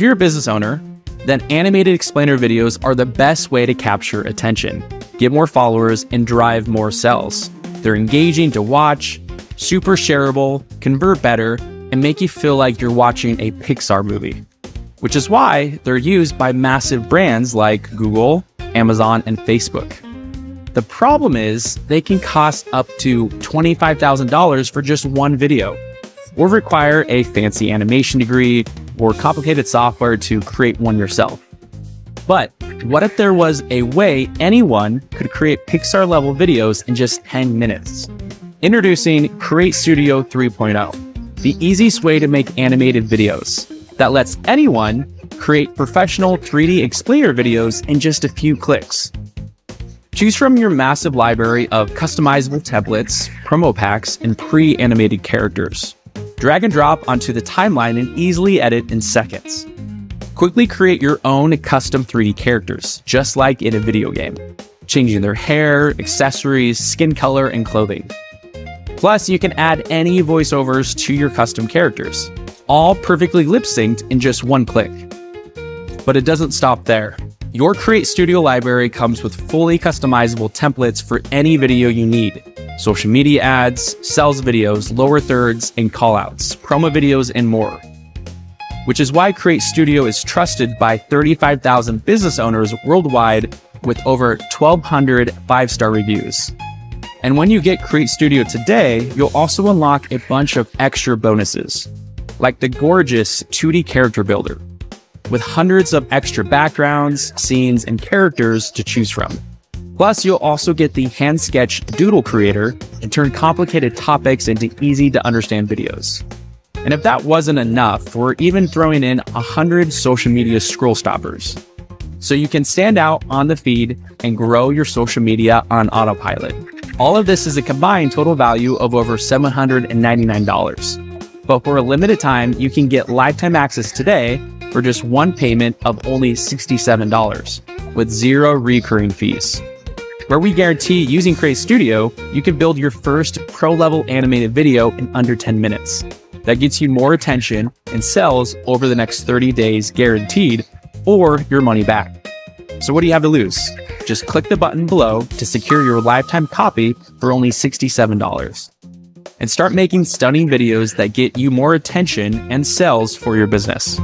If you're a business owner, then animated explainer videos are the best way to capture attention, get more followers, and drive more sales. They're engaging to watch, super shareable, convert better, and make you feel like you're watching a Pixar movie. Which is why they're used by massive brands like Google, Amazon, and Facebook. The problem is they can cost up to $25,000 for just one video, or require a fancy animation degree or complicated software to create one yourself. But what if there was a way anyone could create Pixar level videos in just 10 minutes? Introducing Create Studio 3.0, the easiest way to make animated videos that lets anyone create professional 3D explainer videos in just a few clicks. Choose from your massive library of customizable templates, promo packs, and pre-animated characters. Drag and drop onto the timeline and easily edit in seconds. Quickly create your own custom 3D characters, just like in a video game, changing their hair, accessories, skin color, and clothing. Plus, you can add any voiceovers to your custom characters, all perfectly lip synced in just one click. But it doesn't stop there. Your Create Studio library comes with fully customizable templates for any video you need social media ads, sales videos, lower thirds, and callouts, promo videos, and more. Which is why Create Studio is trusted by 35,000 business owners worldwide with over 1,200 five star reviews. And when you get Create Studio today, you'll also unlock a bunch of extra bonuses, like the gorgeous 2D character builder with hundreds of extra backgrounds, scenes, and characters to choose from. Plus, you'll also get the hand sketch doodle creator and turn complicated topics into easy to understand videos. And if that wasn't enough, we're even throwing in 100 social media scroll stoppers. So you can stand out on the feed and grow your social media on autopilot. All of this is a combined total value of over $799. But for a limited time, you can get lifetime access today for just one payment of only $67 with zero recurring fees. Where we guarantee using Create Studio, you can build your first pro level animated video in under 10 minutes. That gets you more attention and sells over the next 30 days guaranteed or your money back. So what do you have to lose? Just click the button below to secure your lifetime copy for only $67 and start making stunning videos that get you more attention and sales for your business.